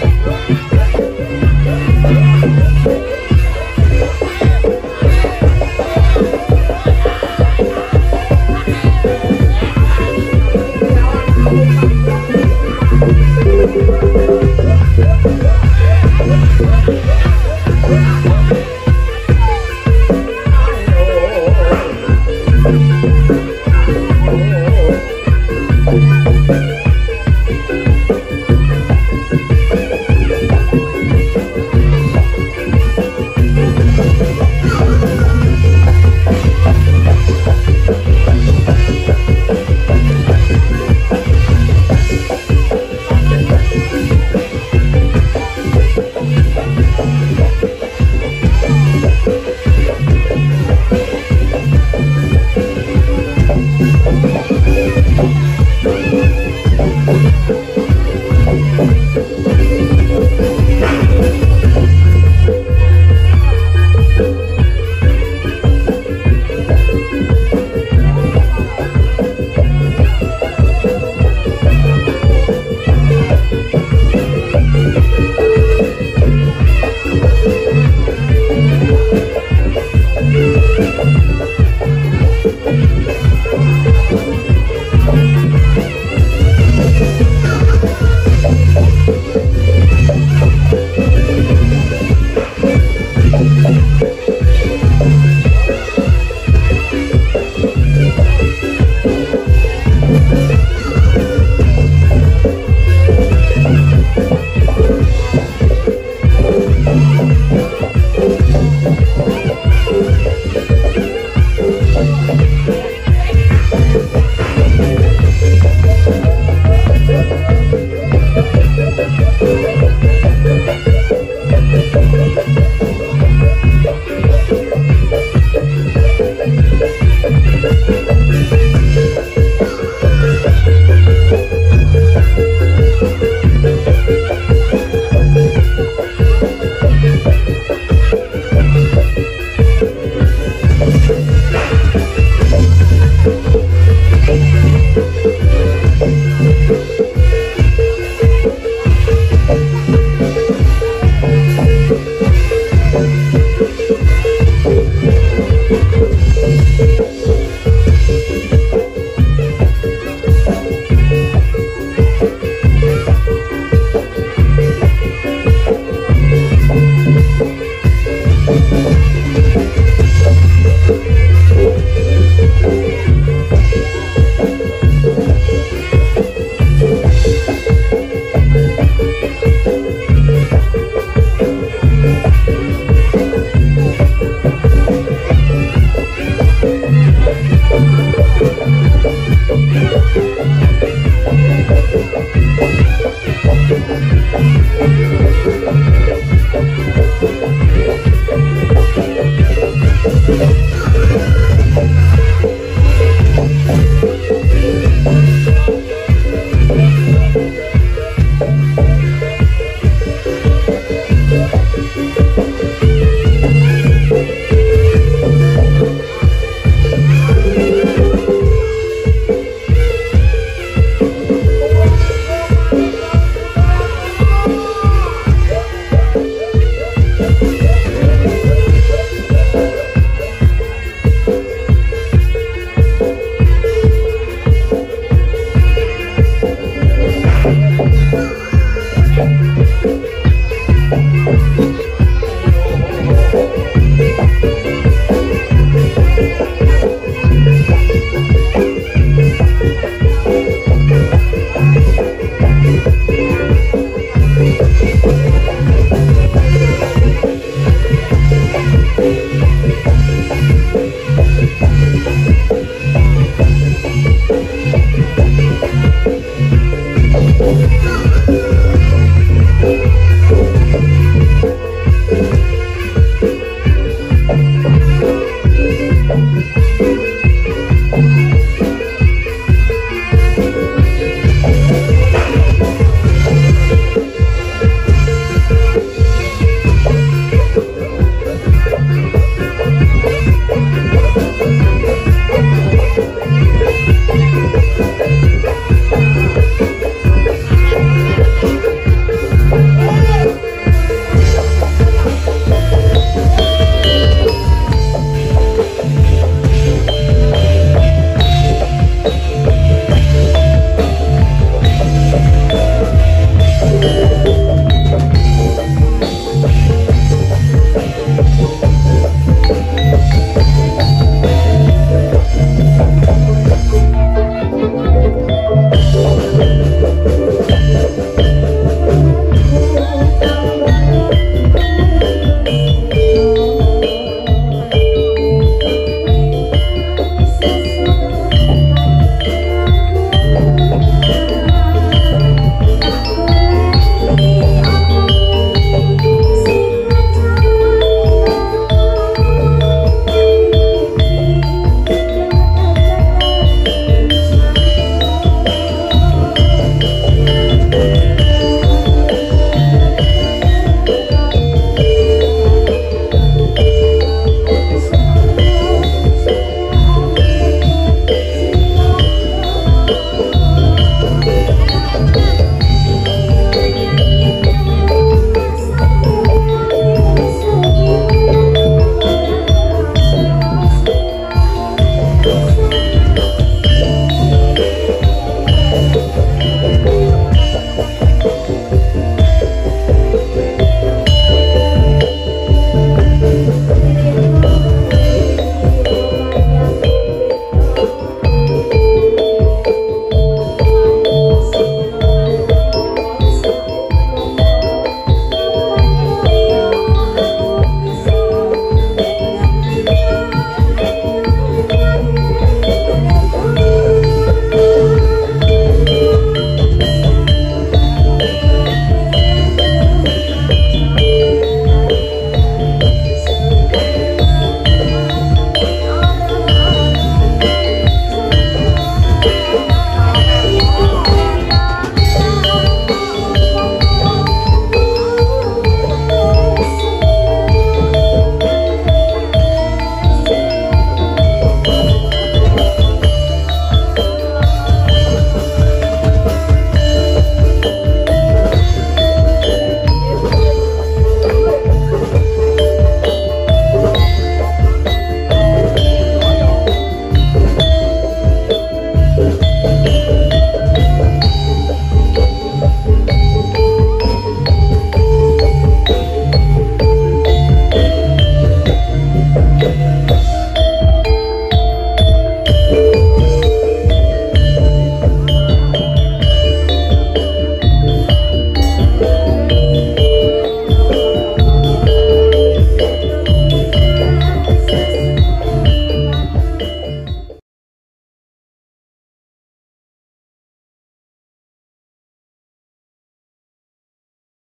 Música